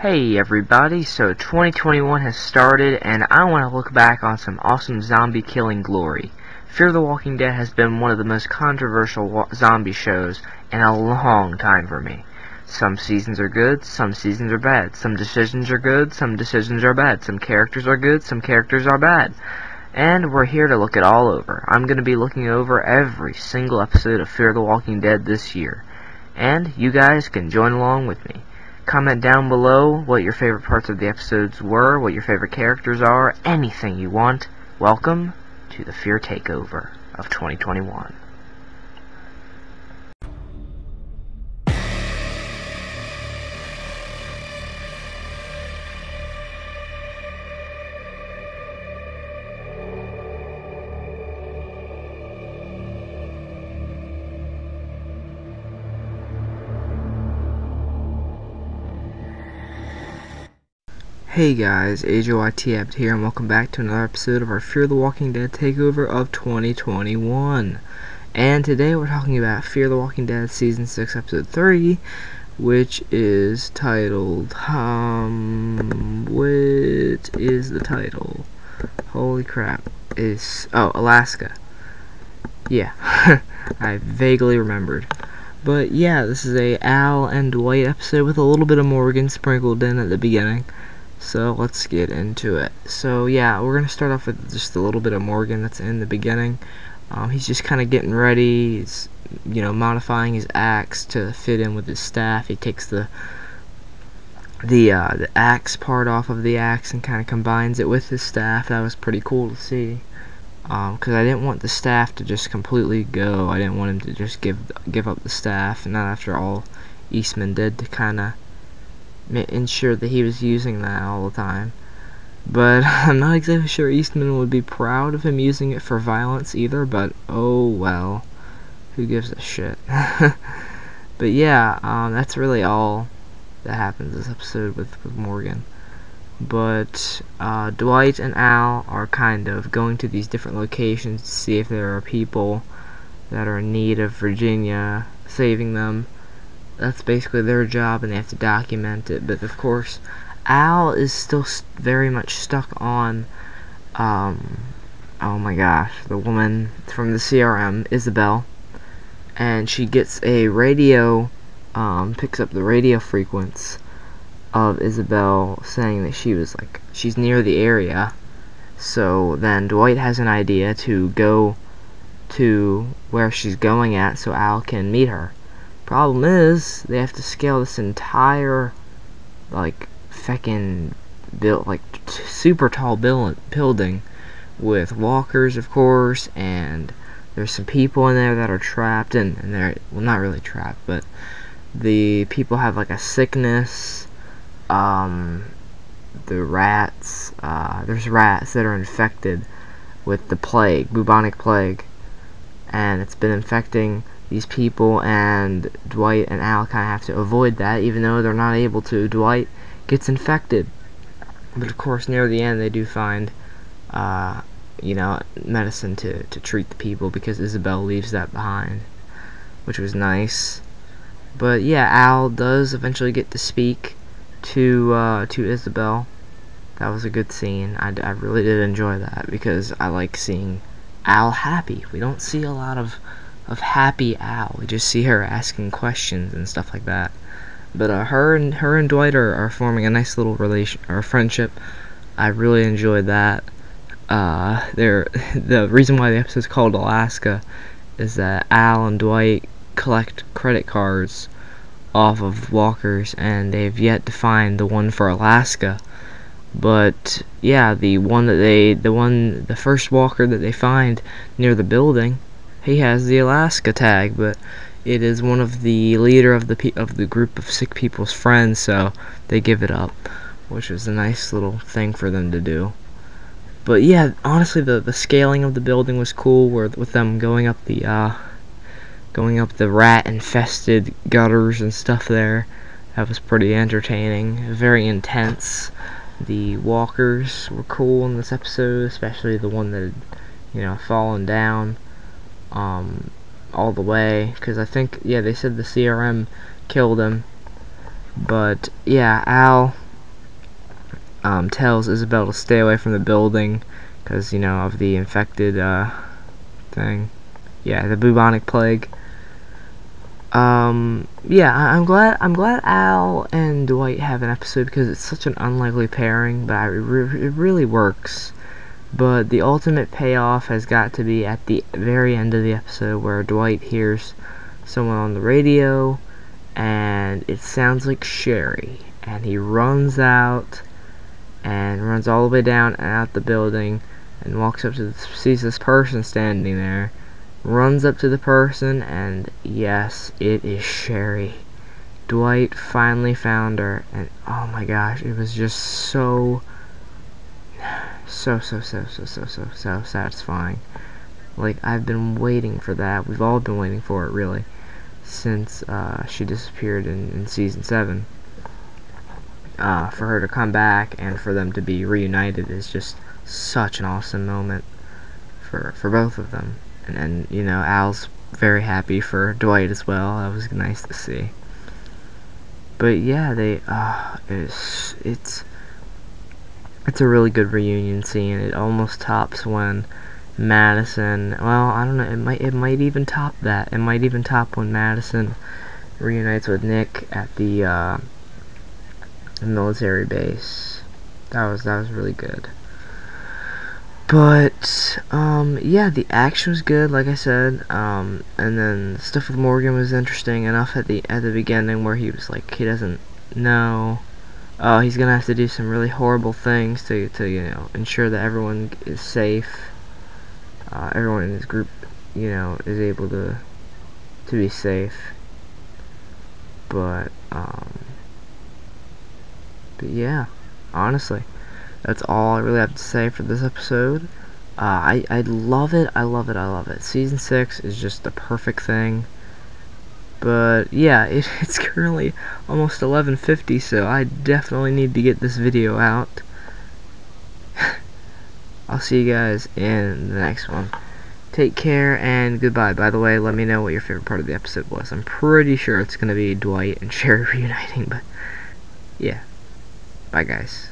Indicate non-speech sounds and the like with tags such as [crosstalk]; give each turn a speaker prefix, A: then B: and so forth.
A: Hey everybody, so 2021 has started and I want to look back on some awesome zombie killing glory. Fear the Walking Dead has been one of the most controversial zombie shows in a long time for me. Some seasons are good, some seasons are bad. Some decisions are good, some decisions are bad. Some characters are good, some characters are bad. And we're here to look it all over. I'm going to be looking over every single episode of Fear the Walking Dead this year. And you guys can join along with me. Comment down below what your favorite parts of the episodes were, what your favorite characters are, anything you want. Welcome to the Fear Takeover of 2021. Hey guys, AJYT here, and welcome back to another episode of our Fear of the Walking Dead takeover of 2021. And today we're talking about Fear the Walking Dead Season 6, Episode 3, which is titled, um, what is the title? Holy crap, is, oh, Alaska. Yeah, [laughs] I vaguely remembered. But yeah, this is a Al and Dwight episode with a little bit of Morgan sprinkled in at the beginning. So let's get into it. So yeah, we're gonna start off with just a little bit of Morgan that's in the beginning. Um, he's just kind of getting ready. He's you know modifying his axe to fit in with his staff. He takes the the uh, the axe part off of the axe and kind of combines it with his staff. That was pretty cool to see. Because um, I didn't want the staff to just completely go. I didn't want him to just give give up the staff, and not after all Eastman did to kind of ensure that he was using that all the time. But [laughs] I'm not exactly sure Eastman would be proud of him using it for violence either, but oh well. Who gives a shit? [laughs] but yeah, um, that's really all that happens this episode with, with Morgan. But uh, Dwight and Al are kind of going to these different locations to see if there are people that are in need of Virginia saving them that's basically their job and they have to document it. But of course, Al is still very much stuck on, um, oh my gosh, the woman from the CRM, Isabel, and she gets a radio, um, picks up the radio frequency of Isabel saying that she was like, she's near the area. So then Dwight has an idea to go to where she's going at so Al can meet her. Problem is, they have to scale this entire, like, feckin' built like, super tall building with walkers, of course, and there's some people in there that are trapped, and, and they're, well, not really trapped, but the people have, like, a sickness, um, the rats, uh, there's rats that are infected with the plague, bubonic plague, and it's been infecting these people and Dwight and Al kind of have to avoid that even though they're not able to. Dwight gets infected. But of course near the end they do find uh, you know, medicine to, to treat the people because Isabel leaves that behind. Which was nice. But yeah, Al does eventually get to speak to uh, to Isabel. That was a good scene. I, I really did enjoy that because I like seeing Al happy. We don't see a lot of of Happy Al. We just see her asking questions and stuff like that. But uh, her and her and Dwight are, are forming a nice little relation or friendship. I really enjoyed that. Uh, they're, [laughs] the reason why the episode is called Alaska is that Al and Dwight collect credit cards off of walkers, and they've yet to find the one for Alaska. But yeah, the one that they, the one, the first walker that they find near the building he has the Alaska tag, but it is one of the leader of the of the group of sick people's friends, so they give it up, which was a nice little thing for them to do. But yeah, honestly, the the scaling of the building was cool, where with them going up the uh, going up the rat infested gutters and stuff there. That was pretty entertaining, very intense. The walkers were cool in this episode, especially the one that had, you know, fallen down um, all the way because I think yeah they said the CRM killed him but yeah Al um, tells Isabel to stay away from the building because you know of the infected uh, thing. Yeah, the bubonic plague. Um, yeah, I am glad I'm glad Al and Dwight have an episode because it's such an unlikely pairing, but I, it really works. But the ultimate payoff has got to be at the very end of the episode where Dwight hears someone on the radio and it sounds like Sherry and he runs out and runs all the way down and out the building and walks up to the, sees this person standing there runs up to the person, and yes, it is Sherry. Dwight finally found her, and oh my gosh, it was just so, so, so, so, so, so, so, so satisfying. Like, I've been waiting for that. We've all been waiting for it, really, since uh, she disappeared in, in Season 7. Uh, for her to come back and for them to be reunited is just such an awesome moment for, for both of them and and you know Al's very happy for Dwight as well that was nice to see but yeah they uh it's it's it's a really good reunion scene it almost tops when Madison well I don't know it might it might even top that it might even top when Madison reunites with Nick at the uh military base. That was that was really good. But um, yeah, the action was good, like I said. Um, and then stuff with Morgan was interesting enough at the at the beginning where he was like he doesn't know. Oh, he's gonna have to do some really horrible things to to you know ensure that everyone is safe. Uh, everyone in his group, you know, is able to to be safe. But um, but yeah, honestly, that's all I really have to say for this episode. Uh, I, I love it, I love it, I love it. Season 6 is just the perfect thing. But yeah, [laughs] it, it's currently almost 11.50, so I definitely need to get this video out. [laughs] I'll see you guys in the next one. Take care and goodbye. By the way, let me know what your favorite part of the episode was. I'm pretty sure it's going to be Dwight and Sherry [laughs] reuniting, but yeah. Bye, guys.